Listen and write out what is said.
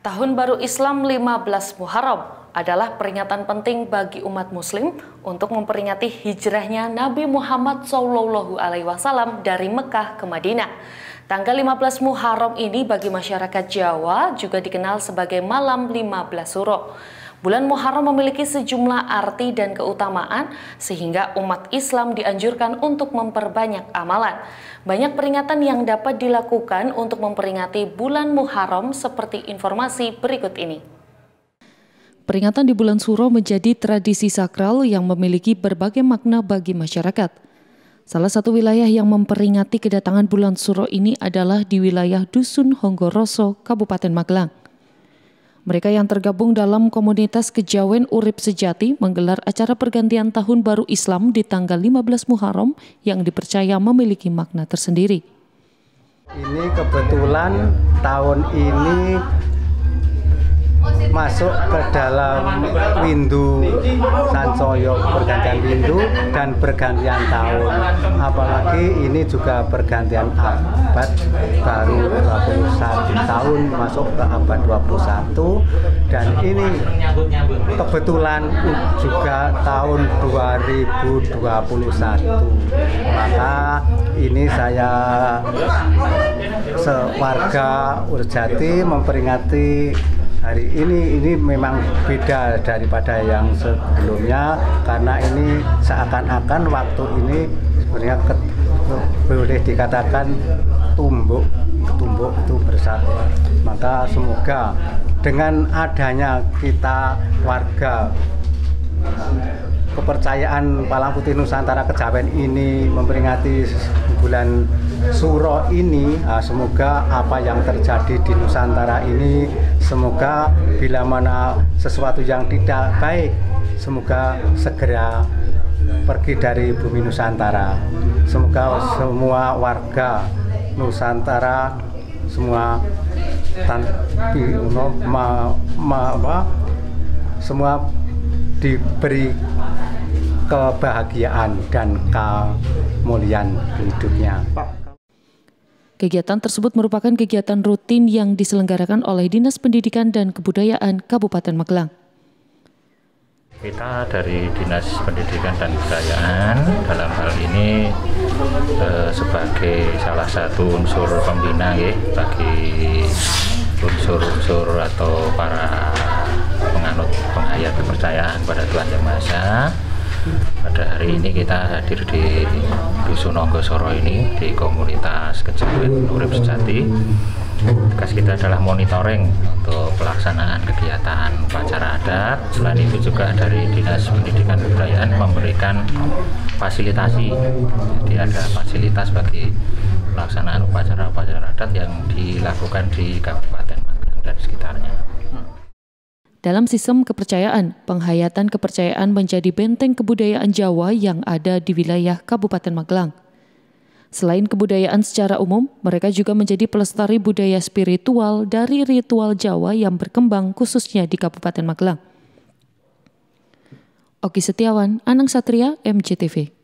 Tahun Baru Islam 15 Muharram adalah peringatan penting bagi umat muslim untuk memperingati hijrahnya Nabi Muhammad SAW dari Mekah ke Madinah. Tanggal 15 Muharram ini bagi masyarakat Jawa juga dikenal sebagai malam 15 Suro. Bulan Muharram memiliki sejumlah arti dan keutamaan sehingga umat Islam dianjurkan untuk memperbanyak amalan. Banyak peringatan yang dapat dilakukan untuk memperingati bulan Muharram seperti informasi berikut ini. Peringatan di bulan Suro menjadi tradisi sakral yang memiliki berbagai makna bagi masyarakat. Salah satu wilayah yang memperingati kedatangan bulan Suro ini adalah di wilayah Dusun Honggoroso, Kabupaten Magelang. Mereka yang tergabung dalam komunitas Kejawen Urip Sejati menggelar acara pergantian tahun baru Islam di tanggal 15 Muharram yang dipercaya memiliki makna tersendiri. Ini kebetulan tahun ini masuk ke dalam windu Sansoyo pergantian windu dan pergantian tahun. Apalagi ini juga pergantian abad baru 21 tahun masuk ke abad 21 dan ini kebetulan juga tahun 2021 maka ini saya sewarga Urjati memperingati hari ini ini memang beda daripada yang sebelumnya karena ini seakan-akan waktu ini sebenarnya ke, boleh dikatakan tumbuk tumbuk itu bersatu. Maka semoga dengan adanya kita warga kepercayaan Palang Putih Nusantara Kejawen ini memperingati bulan Suro ini ah, semoga apa yang terjadi di Nusantara ini semoga bila mana sesuatu yang tidak baik semoga segera pergi dari bumi Nusantara semoga semua warga Nusantara semua tan ma, ma, ma, semua diberi kebahagiaan dan kemuliaan hidupnya. Kegiatan tersebut merupakan kegiatan rutin yang diselenggarakan oleh Dinas Pendidikan dan Kebudayaan Kabupaten Magelang. Kita dari Dinas Pendidikan dan Kebudayaan dalam hal ini eh, sebagai salah satu unsur pembina ya, bagi unsur-unsur atau para penganut penghayat kepercayaan pada Tuhan Yang Maha Esa pada hari ini kita hadir di Dusun Onggosoro ini di komunitas Kejawen Urip Sejati. Tugas kita adalah monitoring untuk pelaksanaan kegiatan upacara adat. Selain itu juga dari Dinas Pendidikan Kebudayaan memberikan fasilitasi. Jadi ada fasilitas bagi pelaksanaan upacara-upacara adat yang dilakukan di Kabupaten Magelang dan sekitarnya dalam sistem kepercayaan, penghayatan kepercayaan menjadi benteng kebudayaan Jawa yang ada di wilayah Kabupaten Magelang. Selain kebudayaan secara umum, mereka juga menjadi pelestari budaya spiritual dari ritual Jawa yang berkembang khususnya di Kabupaten Magelang. Oki Setiawan, Anang Satria, MCTV.